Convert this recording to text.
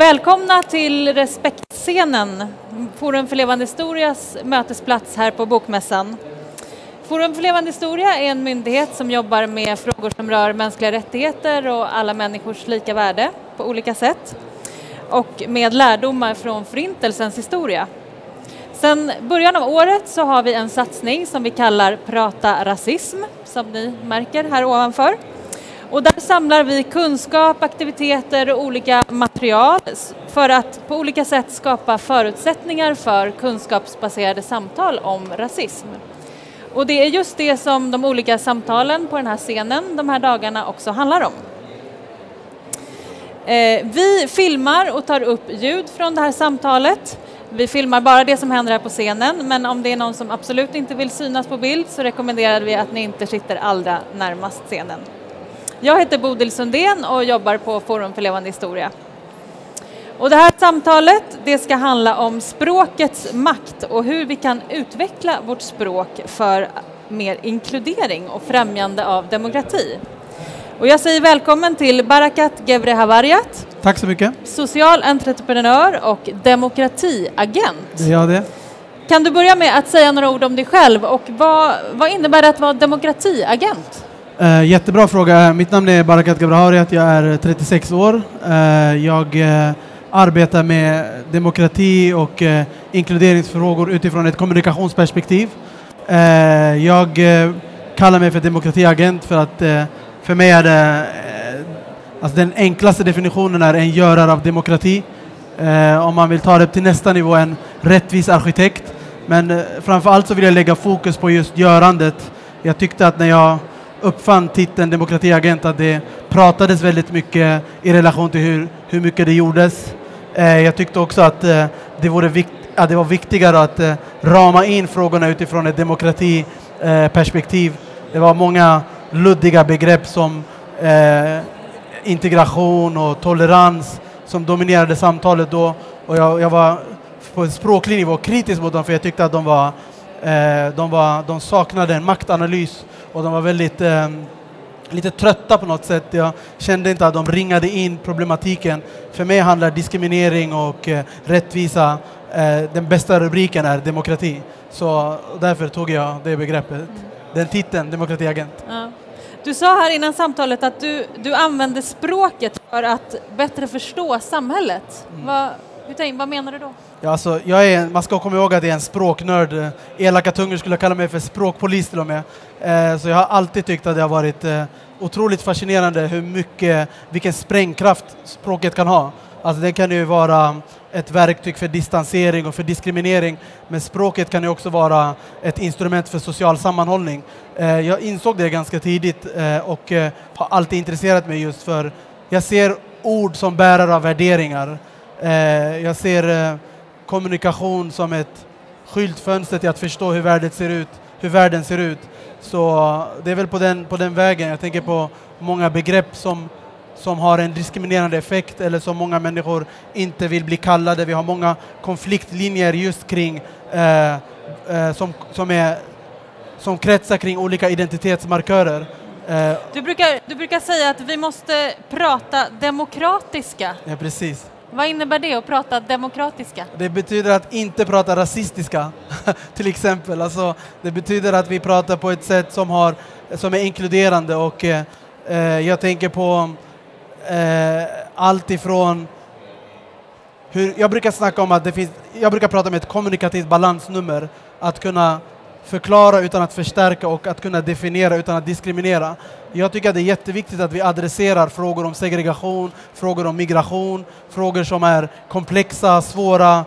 Välkomna till Respektscenen, Forum för levande historias mötesplats här på Bokmässan. Forum för levande historia är en myndighet som jobbar med frågor som rör mänskliga rättigheter och alla människors lika värde på olika sätt och med lärdomar från Förintelsens historia. Sedan början av året så har vi en satsning som vi kallar Prata rasism, som ni märker här ovanför. Och där samlar vi kunskap, aktiviteter och olika material för att på olika sätt skapa förutsättningar för kunskapsbaserade samtal om rasism. Och det är just det som de olika samtalen på den här scenen de här dagarna också handlar om. Eh, vi filmar och tar upp ljud från det här samtalet. Vi filmar bara det som händer här på scenen, men om det är någon som absolut inte vill synas på bild så rekommenderar vi att ni inte sitter allra närmast scenen. Jag heter Bodil Sundén och jobbar på Forum för levande historia. Och det här samtalet det ska handla om språkets makt och hur vi kan utveckla vårt språk för mer inkludering och främjande av demokrati. Och jag säger välkommen till Barakat Gebrehavariat. Tack så mycket. Social entreprenör och demokratiagent. Ja, det. Kan du börja med att säga några ord om dig själv och vad, vad innebär det att vara demokratiagent? Uh, jättebra fråga. Mitt namn är Barakat Gabrahariat, Jag är 36 år. Uh, jag uh, arbetar med demokrati och inkluderingsfrågor utifrån ett kommunikationsperspektiv. jag kallar mig för demokratiagent för att för mig är det alltså den enklaste definitionen är en görare av demokrati. om man vill ta det till nästa nivå, en rättvis arkitekt. Men framför allt så vill jag lägga fokus på just görandet. Jag tyckte att när jag uppfann titeln demokratiagent att det pratades väldigt mycket i relation till hur, hur mycket det gjordes. Eh, jag tyckte också att eh, det, vore vikt, att det var viktigare att eh, rama in frågorna utifrån ett demokratiperspektiv. Eh, det var många luddiga begrepp som eh, integration och tolerans som dominerade samtalet då och jag, jag var på en språklig nivå kritisk mot dem för jag tyckte att de var, de, var de saknade en maktanalys och de var väldigt eh, lite trötta på något sätt. Jag kände inte att de ringade in problematiken. För mig handlar diskriminering och eh, rättvisa, eh, den bästa rubriken är demokrati. Så därför tog jag det begreppet, mm. den titeln, demokratiagent. Ja. Du sa här innan samtalet att du, du använder språket för att bättre förstå samhället. Mm. Vad, vad menar du då? Ja, alltså, jag är, man ska komma ihåg att jag är en språknörd. Eh, elaka tungor skulle kalla mig för språkpolis till och med. Eh, så jag har alltid tyckt att det har varit eh, otroligt fascinerande hur mycket, vilken sprängkraft språket kan ha. Alltså det kan ju vara ett verktyg för distansering och för diskriminering, men språket kan ju också vara ett instrument för social sammanhållning. Eh, jag insåg det ganska tidigt eh, och eh, har alltid intresserat mig just för, jag ser ord som bärare av värderingar. Eh, jag ser eh, kommunikation som ett skyltfönster till att förstå hur världen ser ut. Hur världen ser ut. Så det är väl på den, på den vägen. Jag tänker på många begrepp som, som har en diskriminerande effekt eller som många människor inte vill bli kallade. Vi har många konfliktlinjer just kring eh, eh, som, som, är, som kretsar kring olika identitetsmarkörer. Eh, du, brukar, du brukar säga att vi måste prata demokratiska. Ja, precis. Vad innebär det att prata demokratiska? Det betyder att inte prata rasistiska, till exempel. Alltså, det betyder att vi pratar på ett sätt som, har, som är inkluderande och eh, eh jag tänker på eh, allt ifrån hur, jag brukar snacka om att det finns, jag brukar prata om ett kommunikativt balansnummer, att kunna förklara utan att förstärka och att kunna definiera utan att diskriminera. Jag tycker att det är jätteviktigt att vi adresserar frågor om segregation, frågor om migration, frågor som är komplexa, svåra,